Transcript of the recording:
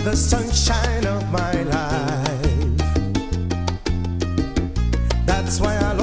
the sunshine of my life. That's why I